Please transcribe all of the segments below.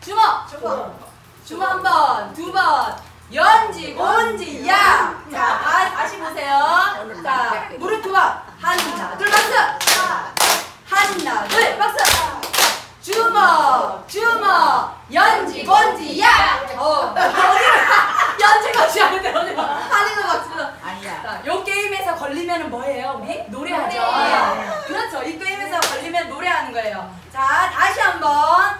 주먹. 주먹 한 번, 두 번. 연지, 곤지, 야. 자, 다, 다시 보세요. 자, 무릎 두 번. 하나, 둘, 박수. 하나, 둘, 박수. 주먹, 주먹. 연지, 곤지, 야. 어, 연지, 곤지 하는데 어디 봐. 하는 거 같습니다. 아니야. 자, 요 게임에서 걸리면 뭐예요, 우리? 노래하죠. 노래. 그렇죠. 이 게임에서 걸리면 노래하는 거예요. 자, 다시 한번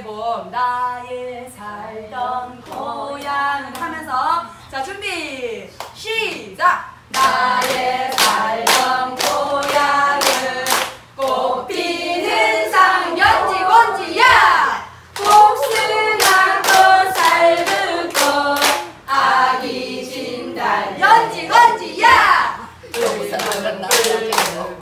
해봄 나의 살던 고향 하면서. 자 준비 시작! 나의 살던 고향은 꽃피는 상견지 곤지야! 연지 건지야! 여기서 놀랐나? 꽃